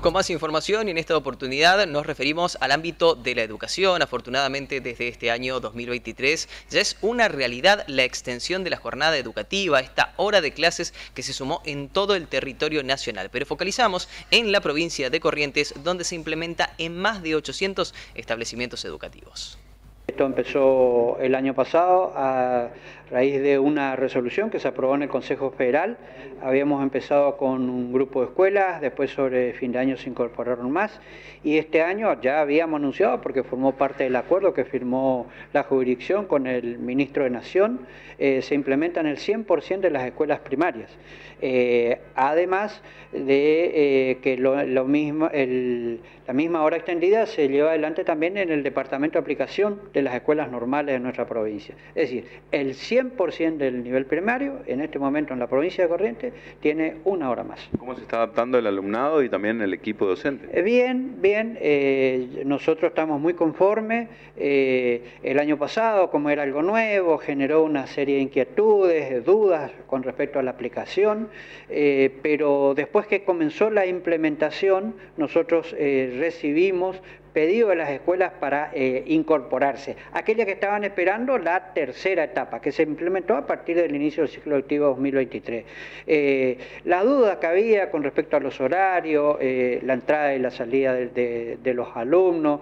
Con más información y en esta oportunidad nos referimos al ámbito de la educación. Afortunadamente desde este año 2023 ya es una realidad la extensión de la jornada educativa, esta hora de clases que se sumó en todo el territorio nacional. Pero focalizamos en la provincia de Corrientes donde se implementa en más de 800 establecimientos educativos. Esto empezó el año pasado a raíz de una resolución que se aprobó en el Consejo Federal. Habíamos empezado con un grupo de escuelas, después sobre fin de año se incorporaron más y este año ya habíamos anunciado, porque formó parte del acuerdo que firmó la jurisdicción con el ministro de Nación, eh, se implementan el 100% de las escuelas primarias. Eh, además de eh, que la misma hora extendida se lleva adelante también en el Departamento de Aplicación de las escuelas normales de nuestra provincia. Es decir, el 100% del nivel primario, en este momento en la provincia de Corrientes, tiene una hora más. ¿Cómo se está adaptando el alumnado y también el equipo docente? Eh, bien, bien. Eh, nosotros estamos muy conformes. Eh, el año pasado, como era algo nuevo, generó una serie de inquietudes, dudas con respecto a la aplicación, pero después que comenzó la implementación, nosotros recibimos pedido de las escuelas para eh, incorporarse. Aquellas que estaban esperando la tercera etapa, que se implementó a partir del inicio del ciclo lectivo 2023. Eh, la duda que había con respecto a los horarios, eh, la entrada y la salida de, de los alumnos,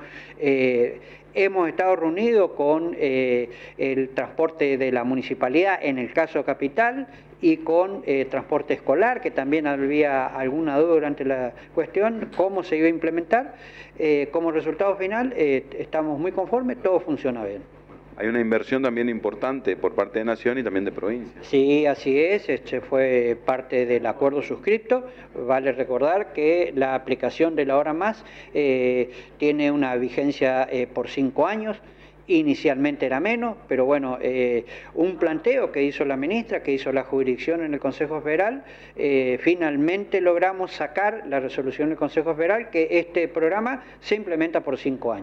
Hemos estado reunidos con el transporte de la municipalidad, en el caso capital, y con eh, transporte escolar, que también había alguna duda durante la cuestión, cómo se iba a implementar. Eh, como resultado final, eh, estamos muy conformes, todo funciona bien. Hay una inversión también importante por parte de Nación y también de provincia. Sí, así es, este fue parte del acuerdo suscrito. Vale recordar que la aplicación de la hora más tiene una vigencia por cinco años inicialmente era menos, pero bueno, eh, un planteo que hizo la ministra, que hizo la jurisdicción en el Consejo Federal, eh, finalmente logramos sacar la resolución del Consejo Federal que este programa se implementa por cinco años.